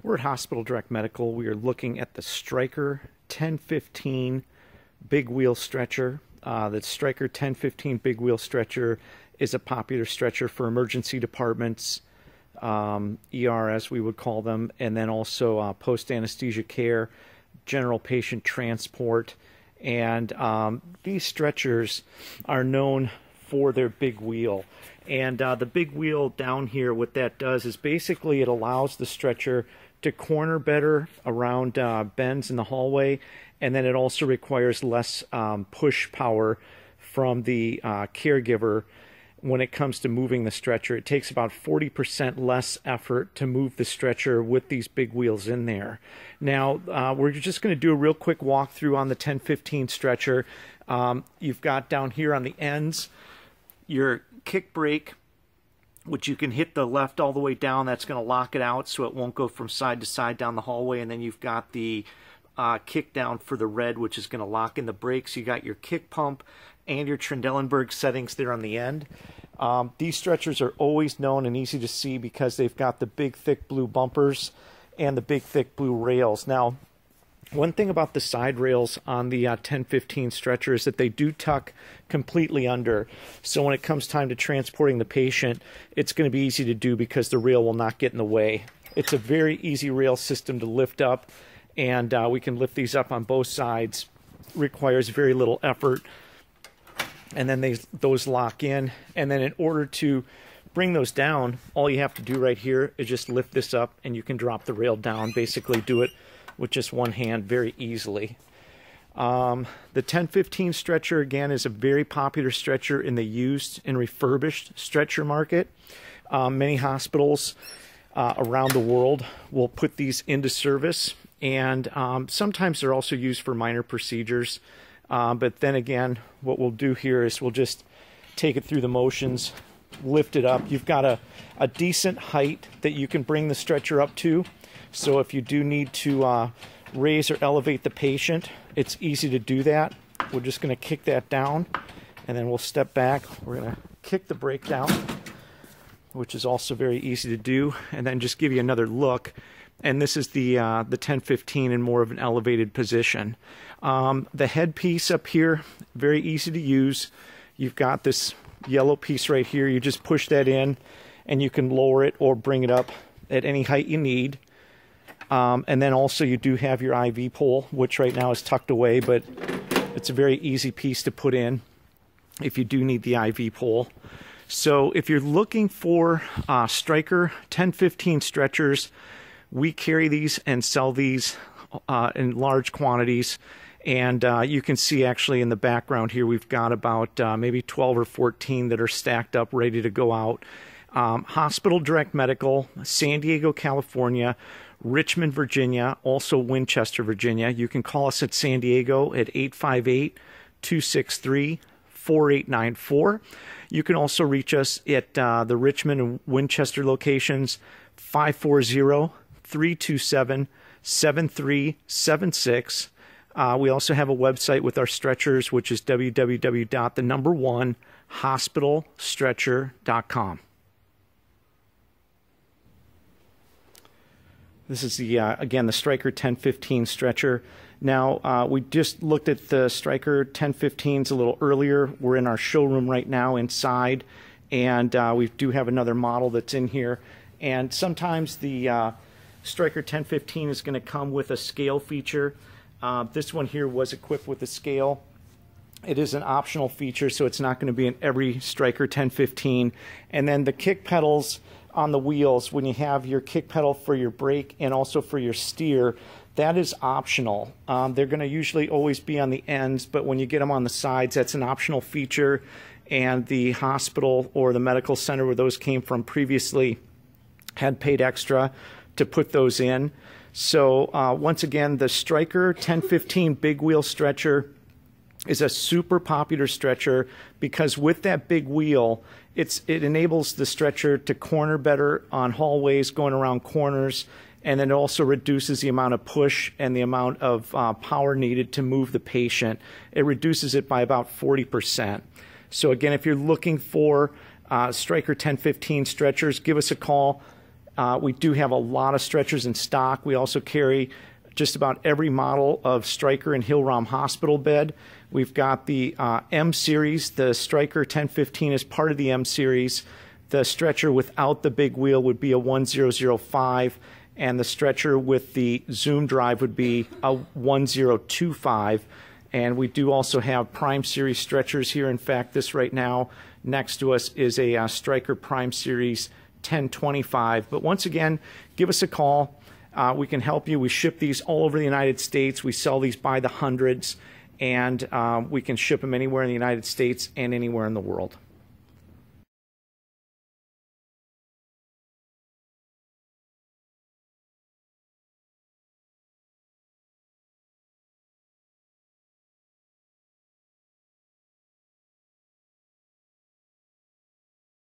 We're at Hospital Direct Medical. We are looking at the Stryker 1015 big wheel stretcher. Uh, the Stryker 1015 big wheel stretcher is a popular stretcher for emergency departments, um, ER as we would call them, and then also uh, post anesthesia care, general patient transport. And um, these stretchers are known for their big wheel. And uh, the big wheel down here, what that does is basically it allows the stretcher to corner better around uh, bends in the hallway, and then it also requires less um, push power from the uh, caregiver when it comes to moving the stretcher. It takes about 40% less effort to move the stretcher with these big wheels in there. Now, uh, we're just going to do a real quick walkthrough on the 1015 stretcher. Um, you've got down here on the ends your kick brake which you can hit the left all the way down. That's going to lock it out so it won't go from side to side down the hallway. And then you've got the uh, kick down for the red, which is going to lock in the brakes. You got your kick pump and your Trendelenburg settings there on the end. Um, these stretchers are always known and easy to see because they've got the big thick blue bumpers and the big thick blue rails. Now, one thing about the side rails on the uh, 1015 stretcher is that they do tuck completely under. So when it comes time to transporting the patient, it's going to be easy to do because the rail will not get in the way. It's a very easy rail system to lift up, and uh, we can lift these up on both sides. Requires very little effort. And then they, those lock in. And then in order to bring those down, all you have to do right here is just lift this up and you can drop the rail down. Basically do it with just one hand very easily. Um, the 1015 stretcher, again, is a very popular stretcher in the used and refurbished stretcher market. Um, many hospitals uh, around the world will put these into service, and um, sometimes they're also used for minor procedures. Uh, but then again, what we'll do here is we'll just take it through the motions, lift it up. You've got a, a decent height that you can bring the stretcher up to. So if you do need to uh, raise or elevate the patient, it's easy to do that. We're just going to kick that down and then we'll step back. We're going to kick the brake down, which is also very easy to do, and then just give you another look. And this is the uh, the 1015 in more of an elevated position. Um, the headpiece up here, very easy to use. You've got this yellow piece right here. You just push that in, and you can lower it or bring it up at any height you need. Um, and then also you do have your IV pole, which right now is tucked away, but it's a very easy piece to put in if you do need the IV pole. So if you're looking for uh, Stryker 1015 stretchers, we carry these and sell these uh, in large quantities. And uh, you can see actually in the background here, we've got about uh, maybe 12 or 14 that are stacked up, ready to go out. Um, Hospital Direct Medical, San Diego, California. Richmond, Virginia, also Winchester, Virginia. You can call us at San Diego at 858 263 4894. You can also reach us at uh, the Richmond and Winchester locations 540 327 7376. Uh, we also have a website with our stretchers, which is www.thenumber1hospitalstretcher.com. This is the uh, again the Stryker 1015 stretcher. Now uh, we just looked at the Stryker 1015s a little earlier. We're in our showroom right now inside, and uh, we do have another model that's in here. And sometimes the uh, Stryker 1015 is going to come with a scale feature. Uh, this one here was equipped with a scale. It is an optional feature, so it's not going to be in every Stryker 1015. And then the kick pedals on the wheels when you have your kick pedal for your brake and also for your steer that is optional. Um, they're going to usually always be on the ends but when you get them on the sides that's an optional feature. And the hospital or the medical center where those came from previously had paid extra to put those in. So uh, once again the Stryker 1015 big wheel stretcher is a super popular stretcher because with that big wheel, it's it enables the stretcher to corner better on hallways, going around corners, and then it also reduces the amount of push and the amount of uh, power needed to move the patient. It reduces it by about 40%. So again, if you're looking for uh, Stryker 1015 stretchers, give us a call. Uh, we do have a lot of stretchers in stock. We also carry just about every model of Stryker and Hillrom hospital bed. We've got the uh, M series. The Stryker 1015 is part of the M series. The stretcher without the big wheel would be a 1005, and the stretcher with the zoom drive would be a 1025. And we do also have Prime Series stretchers here. In fact, this right now next to us is a uh, Stryker Prime Series 1025. But once again, give us a call. Uh, we can help you. We ship these all over the United States. We sell these by the hundreds, and um, we can ship them anywhere in the United States and anywhere in the world.